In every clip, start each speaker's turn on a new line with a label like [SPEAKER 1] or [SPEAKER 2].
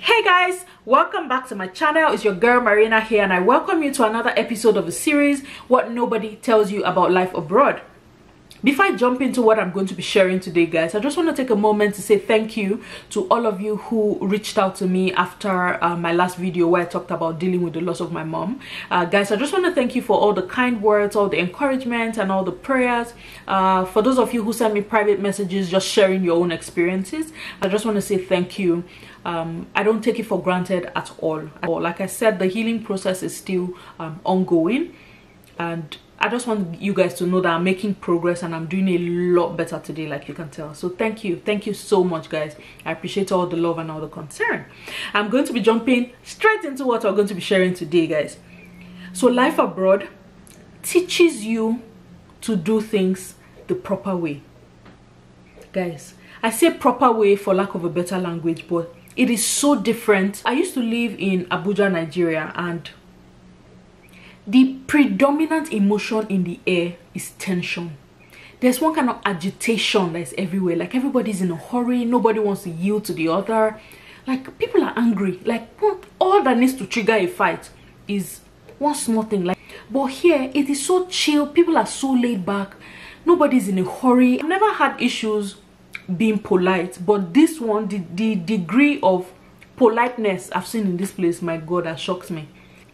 [SPEAKER 1] hey guys welcome back to my channel. It's your girl marina here and i welcome you to another episode of the series what nobody tells you about life abroad before i jump into what i'm going to be sharing today guys i just want to take a moment to say thank you to all of you who reached out to me after uh, my last video where i talked about dealing with the loss of my mom. Uh, guys i just want to thank you for all the kind words all the encouragement and all the prayers. Uh, for those of you who sent me private messages just sharing your own experiences i just want to say thank you. Um, I don't take it for granted at all. Like I said, the healing process is still um, ongoing and I just want you guys to know that I'm making progress and I'm doing a lot better today like you can tell. So thank you. Thank you so much guys. I appreciate all the love and all the concern. I'm going to be jumping straight into what we're going to be sharing today guys. So life abroad teaches you to do things the proper way. Guys, I say proper way for lack of a better language but it is so different i used to live in abuja nigeria and the predominant emotion in the air is tension. There's one kind of agitation that's everywhere. Like everybody's in a hurry. Nobody wants to yield to the other. Like people are angry. Like all that needs to trigger a fight is one small thing. Like but here it is so chill. People are so laid back. Nobody's in a hurry. I've never had issues being polite but this one the, the degree of politeness i've seen in this place my god that shocks me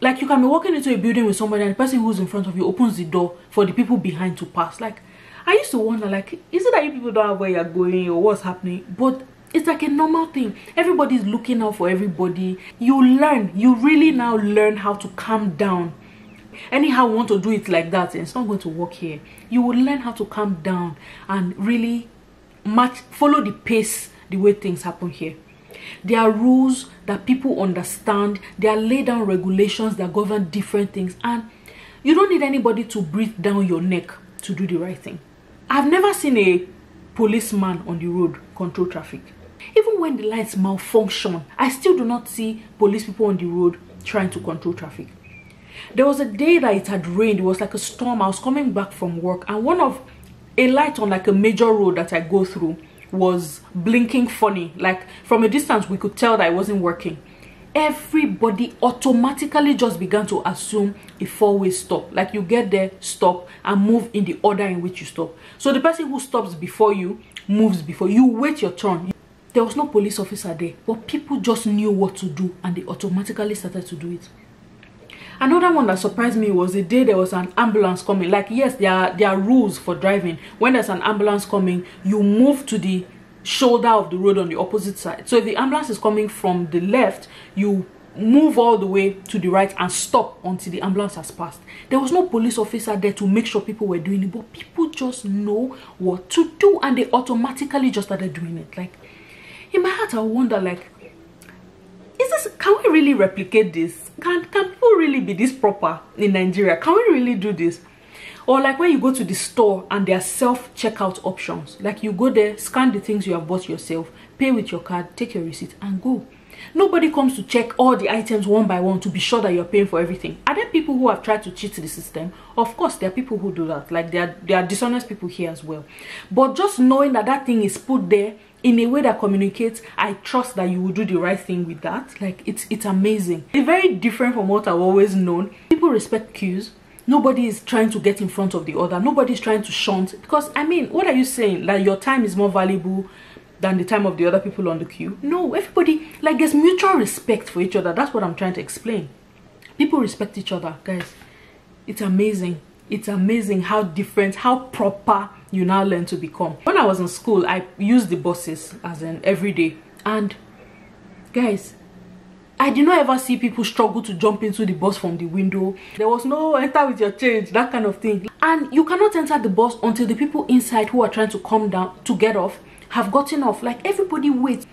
[SPEAKER 1] like you can be walking into a building with somebody and the person who's in front of you opens the door for the people behind to pass. Like i used to wonder like is it that you people don't have where you're going or what's happening? But it's like a normal thing. Everybody's looking out for everybody. You learn. You really now learn how to calm down. Anyhow want to do it like that it's not going to work here. You will learn how to calm down and really match follow the pace the way things happen here there are rules that people understand. There are laid down regulations that govern different things. And you don't need anybody to breathe down your neck to do the right thing. I've never seen a policeman on the road control traffic. Even when the lights malfunction i still do not see police people on the road trying to control traffic. There was a day that it had rained. It was like a storm. I was coming back from work and one of a light on like a major road that I go through was blinking funny. Like from a distance we could tell that it wasn't working. Everybody automatically just began to assume a four-way stop. Like you get there stop and move in the order in which you stop. So the person who stops before you moves before you. Wait your turn. There was no police officer there but people just knew what to do and they automatically started to do it another one that surprised me was the day there was an ambulance coming. Like yes there are there are rules for driving. When there's an ambulance coming you move to the shoulder of the road on the opposite side. So if the ambulance is coming from the left you move all the way to the right and stop until the ambulance has passed. There was no police officer there to make sure people were doing it but people just know what to do and they automatically just started doing it. Like in my heart i wonder like is this can we really replicate this? Can can people really be this proper in nigeria? Can we really do this? Or like when you go to the store and there are self checkout options. Like you go there scan the things you have bought yourself pay with your card take your receipt and go. Nobody comes to check all the items one by one to be sure that you're paying for everything. Are there people who have tried to cheat the system? Of course there are people who do that. Like there are, there are dishonest people here as well. But just knowing that that thing is put there in a way that communicates i trust that you will do the right thing with that. Like it's it's amazing. It's very different from what i've always known. People respect queues nobody is trying to get in front of the other. Nobody is trying to shunt. Because i mean what are you saying? Like your time is more valuable than the time of the other people on the queue? No everybody like there's mutual respect for each other. That's what i'm trying to explain. People respect each other guys. It's amazing. It's amazing how different how proper you now learn to become when i was in school i used the buses as an everyday and guys I did not ever see people struggle to jump into the bus from the window. There was no enter with your change, that kind of thing. And you cannot enter the bus until the people inside who are trying to come down to get off have gotten off. Like everybody waits.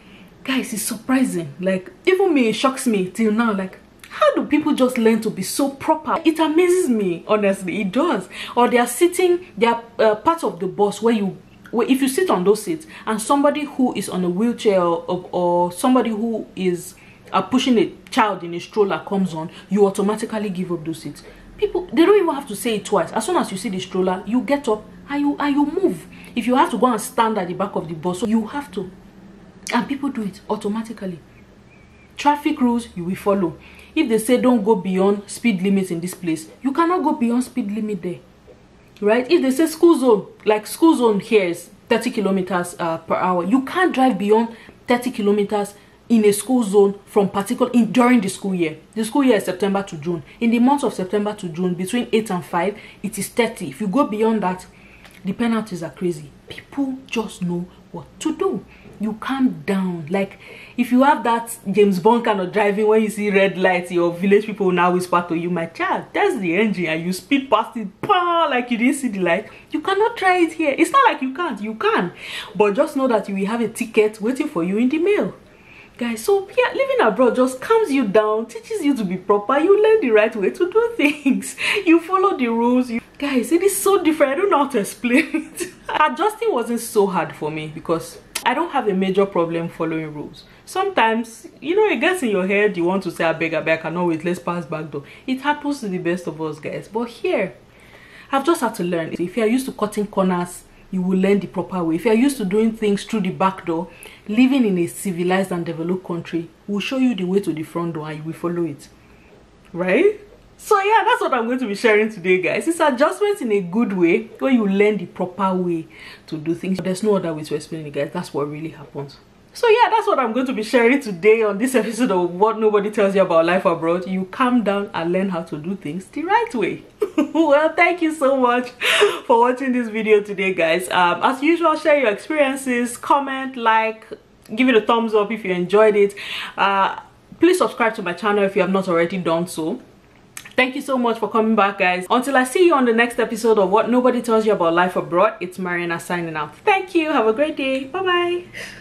[SPEAKER 1] Guys, it's surprising. Like even me, it shocks me till now. Like how do people just learn to be so proper? It amazes me honestly. It does. Or they are sitting they are uh, part of the bus where you where if you sit on those seats and somebody who is on a wheelchair or, or somebody who is uh, pushing a child in a stroller comes on you automatically give up those seats. People they don't even have to say it twice. As soon as you see the stroller you get up and you and you move. If you have to go and stand at the back of the bus you have to. And people do it automatically traffic rules you will follow. If they say don't go beyond speed limit in this place you cannot go beyond speed limit there. Right? If they say school zone like school zone here is 30 kilometers uh, per hour you can't drive beyond 30 kilometers in a school zone from particular in during the school year. The school year is september to june. In the month of september to june between 8 and 5 it is 30 if you go beyond that the penalties are crazy. People just know what to do? You calm down. Like if you have that james bond kind of driving when you see red lights your village people now whisper to you my child that's the engine and you speed past it bah, like you didn't see the light. You cannot try it here. It's not like you can't. You can. But just know that you will have a ticket waiting for you in the mail. Guys so yeah living abroad just calms you down teaches you to be proper. You learn the right way to do things. You follow the rules. You guys it is so different. I don't know how to explain it adjusting wasn't so hard for me because I don't have a major problem following rules. Sometimes, you know, it gets in your head, you want to say, I beg, I beg, I cannot wait, let's pass back door. It happens to the best of us, guys. But here, I've just had to learn. If you're used to cutting corners, you will learn the proper way. If you're used to doing things through the back door, living in a civilized and developed country will show you the way to the front door and you will follow it. Right? So yeah that's what i'm going to be sharing today guys. It's adjustments in a good way where you learn the proper way to do things. There's no other way to explain it guys. That's what really happens. So yeah that's what i'm going to be sharing today on this episode of what nobody tells you about life abroad. You calm down and learn how to do things the right way. Well thank you so much for watching this video today guys. Um, as usual share your experiences comment like give it a thumbs up if you enjoyed it. Uh, please subscribe to my channel if you have not already done so thank you so much for coming back guys. Until i see you on the next episode of what nobody tells you about life abroad it's marina signing out. Thank you. Have a great day. Bye bye